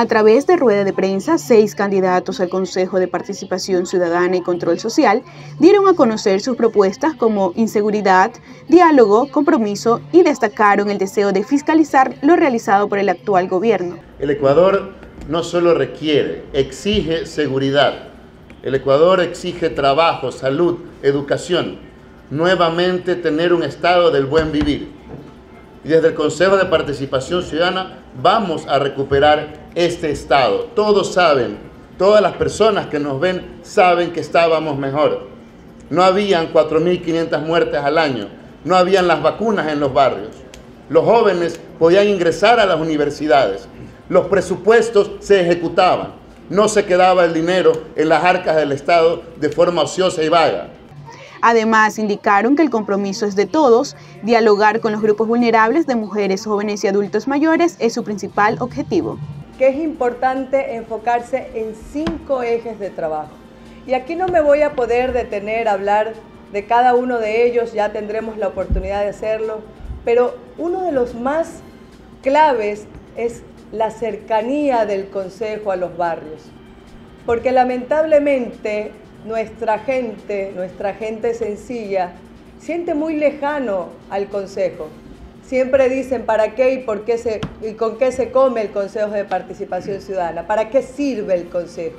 A través de rueda de prensa, seis candidatos al Consejo de Participación Ciudadana y Control Social dieron a conocer sus propuestas como inseguridad, diálogo, compromiso y destacaron el deseo de fiscalizar lo realizado por el actual gobierno. El Ecuador no solo requiere, exige seguridad. El Ecuador exige trabajo, salud, educación. Nuevamente tener un estado del buen vivir y desde el Consejo de Participación Ciudadana vamos a recuperar este Estado. Todos saben, todas las personas que nos ven saben que estábamos mejor. No habían 4.500 muertes al año, no habían las vacunas en los barrios. Los jóvenes podían ingresar a las universidades, los presupuestos se ejecutaban, no se quedaba el dinero en las arcas del Estado de forma ociosa y vaga. Además, indicaron que el compromiso es de todos, dialogar con los grupos vulnerables de mujeres, jóvenes y adultos mayores es su principal objetivo. Que es importante enfocarse en cinco ejes de trabajo. Y aquí no me voy a poder detener a hablar de cada uno de ellos, ya tendremos la oportunidad de hacerlo, pero uno de los más claves es la cercanía del Consejo a los barrios. Porque lamentablemente nuestra gente, nuestra gente sencilla, siente muy lejano al Consejo. Siempre dicen para qué y, por qué se, y con qué se come el Consejo de Participación Ciudadana, para qué sirve el Consejo.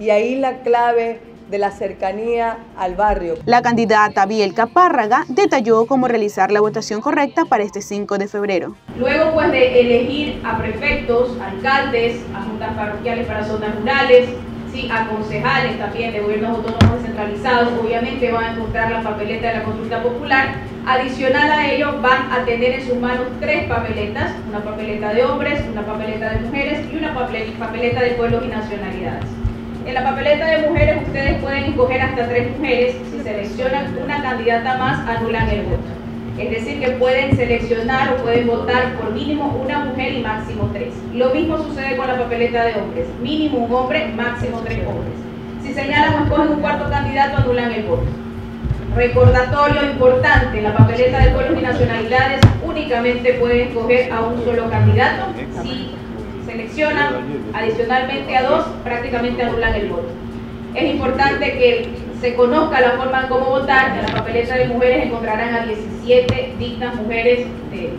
Y ahí la clave de la cercanía al barrio. La candidata Biel Capárraga detalló cómo realizar la votación correcta para este 5 de febrero. Luego pues de elegir a prefectos, alcaldes, a juntas parroquiales para zonas rurales, ¿sí? a concejales también de gobiernos autónomos descentralizados, obviamente van a encontrar la papeleta de la consulta popular. Adicional a ello, van a tener en sus manos tres papeletas, una papeleta de hombres, una papeleta de mujeres y una papeleta de pueblos y nacionalidades. En la papeleta de mujeres ustedes pueden escoger hasta tres mujeres, si seleccionan una candidata más, anulan el voto. Es decir, que pueden seleccionar o pueden votar por mínimo una mujer y máximo tres. Lo mismo sucede con la papeleta de hombres. Mínimo un hombre, máximo tres hombres. Si señalan o escogen un cuarto candidato, anulan el voto. Recordatorio importante, la papeleta de pueblos y nacionalidades únicamente pueden escoger a un solo candidato. Si seleccionan adicionalmente a dos, prácticamente anulan el voto. Es importante que se conozca la forma en cómo votar. En la papeleta de mujeres encontrarán a 17 dignas mujeres que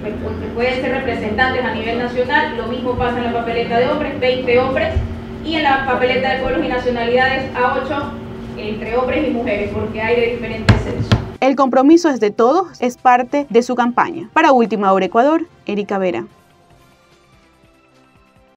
pueden ser representantes a nivel nacional. Lo mismo pasa en la papeleta de hombres, 20 hombres. Y en la papeleta de pueblos y nacionalidades a 8 entre hombres y mujeres, porque hay de diferentes sexos. El compromiso es de todos, es parte de su campaña. Para Última Hora Ecuador, Erika Vera.